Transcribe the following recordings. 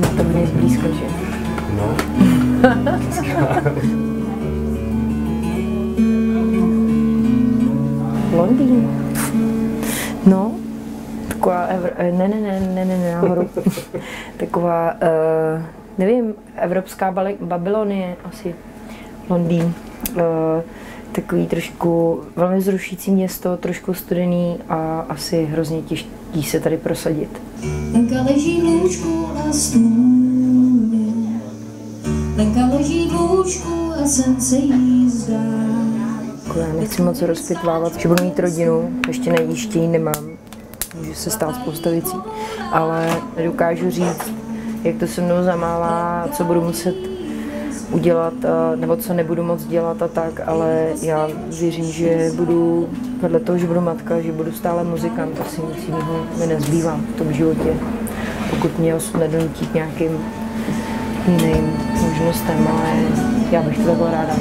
No to budeš blízko, že? No. Londýn. No, taková, evr- eh, ne, ne, ne, ne, ne, ne, nahoru. taková, uh, nevím, evropská Babylonie asi, Londýn. Uh, takový trošku velmi zrušící město, trošku studený a asi hrozně těžký se tady prosadit. Lenka leží v lůžku a stůně. Lenka leží v lůžku a sen se jí zdá. Jako já nechci moc rozpitvávat, že budu mít rodinu, ještě na ji nemám. Může se stát spousta věcí, ale nedokážu říct, jak to se mnou zamává, co budu muset udělat, a- nebo co nebudu moc dělat a tak, ale já věřím, že budu, vedle toho, že budu matka, že budu stále muzikant, asi nic jiného mi nezbývá v tom životě, pokud mě osud nedonutí k nějakým jiným možnostem, ale já bych to takhle ráda.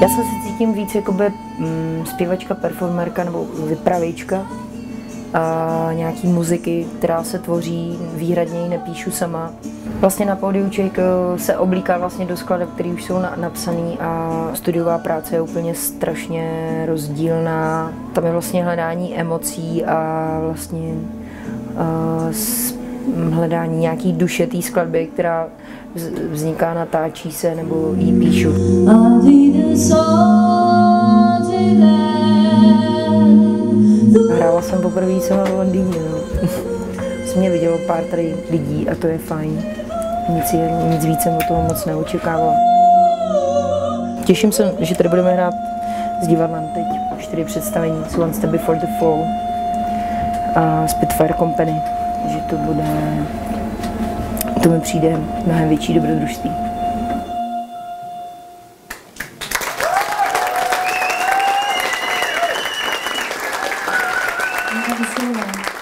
Já se si cítím víc jako by mm, zpěvačka, performerka nebo vypravěčka a nějaký muziky, která se tvoří, výhradně ji nepíšu sama. Vlastně na pódiu eh, se oblíká vlastně do skladeb, které už jsou na, napsané a studiová práce je úplně strašně rozdílná. Tam je vlastně hledání emocí a vlastně uh, hledání nějaký duše té skladby, která vz- vzniká, natáčí se nebo ji píšu. Hrála jsem poprvé sama v Londýně, no. Jsem mě vidělo pár tady lidí a to je fajn. Nic, je, nic víc jsem od toho moc neočekávala. Těším se, že tady budeme hrát s divadlem teď. Čtyři představení, Step Before the Fall a Spitfire Company že to bude, to mi přijde mnohem větší dobrodružství. Thank you.